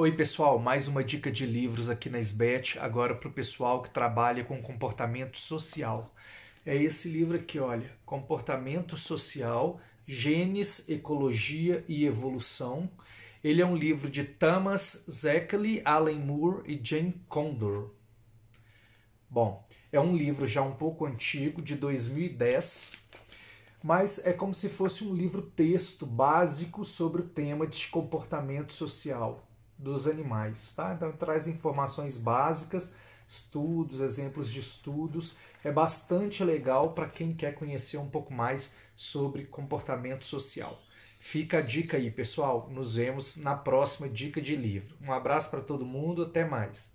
Oi, pessoal, mais uma dica de livros aqui na SBET, agora para o pessoal que trabalha com comportamento social. É esse livro aqui, olha, Comportamento Social, Genes, Ecologia e Evolução. Ele é um livro de Thomas Zeckley, Alan Moore e Jane Condor. Bom, é um livro já um pouco antigo, de 2010, mas é como se fosse um livro texto básico sobre o tema de comportamento social dos animais, tá? Então traz informações básicas, estudos, exemplos de estudos. É bastante legal para quem quer conhecer um pouco mais sobre comportamento social. Fica a dica aí, pessoal. Nos vemos na próxima dica de livro. Um abraço para todo mundo, até mais.